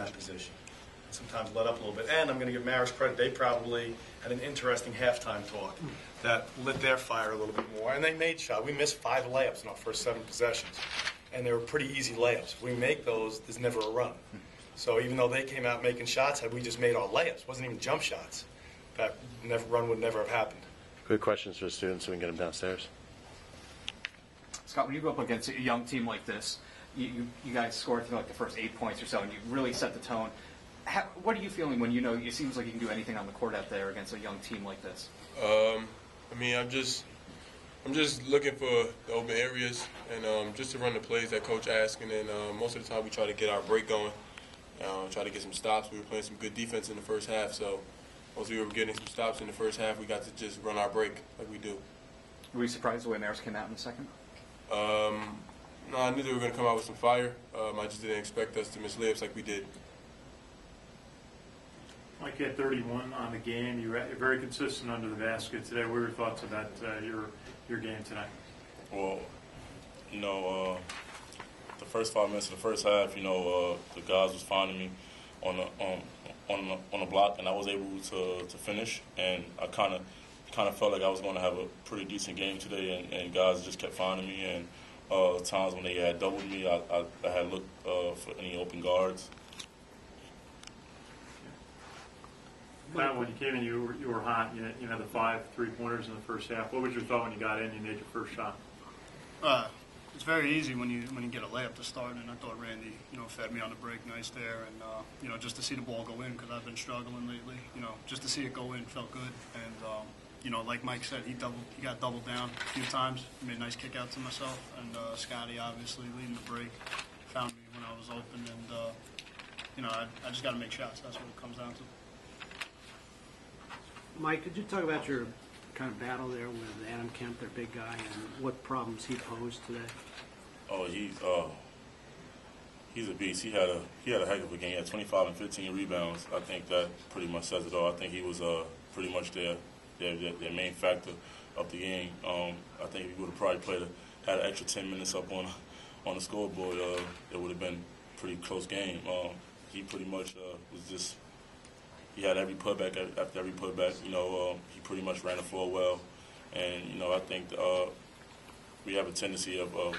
that position. Sometimes let up a little bit. And I'm going to give Marist credit. They probably had an interesting halftime talk that lit their fire a little bit more. And they made shot. We missed five layups in our first seven possessions. And they were pretty easy layups. If we make those, there's never a run. So even though they came out making shots, had we just made our layups, wasn't even jump shots, that never, run would never have happened. Good questions for the students so we can get them downstairs. Scott, when you go up against a young team like this, you, you, you guys scored for like the first eight points or so, and you really set the tone. How, what are you feeling when you know it seems like you can do anything on the court out there against a young team like this? Um, I mean, I'm just, I'm just looking for the open areas and um, just to run the plays that coach asks. And then uh, most of the time we try to get our break going, uh, try to get some stops. We were playing some good defense in the first half, so once we were getting some stops in the first half, we got to just run our break like we do. Were you surprised the way Marist came out in the second? Um, no, I knew they were going to come out with some fire. Um, I just didn't expect us to miss layups like we did. Mike, you had 31 on the game. You were very consistent under the basket today. What were your thoughts about uh, your your game tonight? Well, you know, uh, the first five minutes of the first half, you know, uh, the guys was finding me on the um, on the, on the block, and I was able to to finish. And I kind of kind of felt like I was going to have a pretty decent game today, and, and guys just kept finding me. And uh, times when they had doubled me, I, I, I had looked uh, for any open guards. Matt, when you came in, you were, you were hot. You, you had the five three pointers in the first half. What was your thought when you got in? You made your first shot. Uh, it's very easy when you when you get a layup to start, and I thought Randy, you know, fed me on the break nice there, and uh, you know, just to see the ball go in because I've been struggling lately. You know, just to see it go in felt good, and um, you know, like Mike said, he doubled, he got doubled down a few times. He made a nice kick out to myself, and uh, Scotty obviously leading the break found me when I was open, and uh, you know, I, I just got to make shots. That's what it comes down to. Mike, could you talk about your kind of battle there with Adam Kemp, their big guy, and what problems he posed today? Oh, he's uh, he's a beast. He had a he had a heck of a game. He had 25 and 15 rebounds. I think that pretty much says it all. I think he was uh, pretty much their, their their, their main factor of the game. Um, I think if he would have probably played a, had an extra 10 minutes up on on the scoreboard, uh, it would have been a pretty close game. Um, he pretty much uh, was just he had every putback after every putback. You know, um, he pretty much ran the floor well, and you know I think uh, we have a tendency of, of,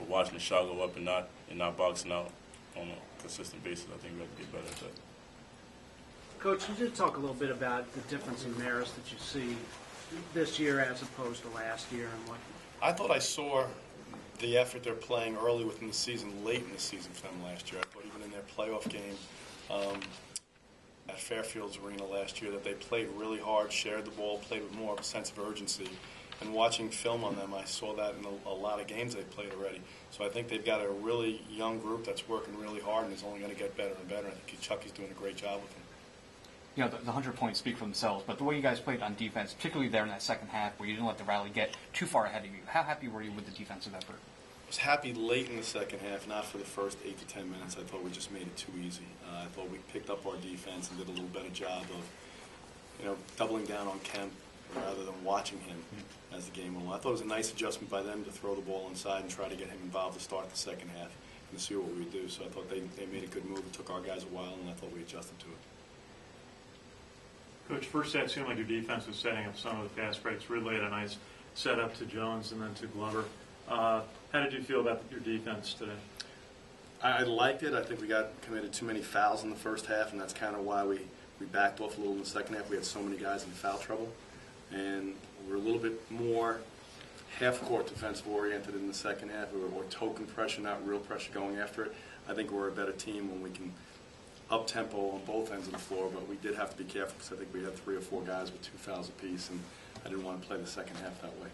of watching the shot go up and not and not boxing out on a consistent basis. I think we have to get better at that. Coach, you did talk a little bit about the difference in Marist that you see this year as opposed to last year, and what I thought I saw the effort they're playing early within the season, late in the season for them last year. I thought even in their playoff game um, at Fairfields Arena last year that they played really hard, shared the ball, played with more of a sense of urgency. And watching film on them, I saw that in a, a lot of games they've played already. So I think they've got a really young group that's working really hard and is only going to get better and better. I think Chucky's doing a great job with them. You know, the, the 100 points speak for themselves, but the way you guys played on defense, particularly there in that second half where you didn't let the rally get too far ahead of you, how happy were you with the defensive effort? I was happy late in the second half, not for the first eight to ten minutes. I thought we just made it too easy. Uh, I thought we picked up our defense and did a little better job of, you know, doubling down on Kemp rather than watching him as the game went on. I thought it was a nice adjustment by them to throw the ball inside and try to get him involved to start the second half and see what we would do. So I thought they, they made a good move. It took our guys a while, and I thought we adjusted to it. Coach, first half seemed like your defense was setting up some of the fast breaks. Really had a nice setup to Jones and then to Glover. Uh, how did you feel about your defense today? I, liked it. I think we got committed too many fouls in the first half, and that's kind of why we, we backed off a little in the second half. We had so many guys in foul trouble, and we're a little bit more half court defensive oriented in the second half, or, or token pressure, not real pressure going after it. I think we're a better team when we can up tempo on both ends of the floor, but we did have to be careful because I think we had three or four guys with two fouls apiece, and I didn't want to play the second half that way.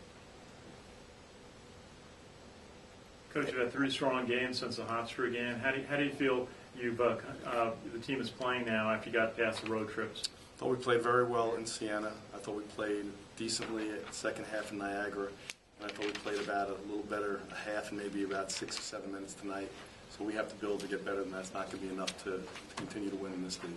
Coach, you've had three strong games since the Hofstra game. How do you, how do you feel you've uh, uh, the team is playing now after you got past the road trips? I thought we played very well in Siena. I thought we played decently at the second half in Niagara. And I thought we played about a little better a half and maybe about six or seven minutes tonight. So we have to build to get better and that's not going to be enough to, to continue to win in this league.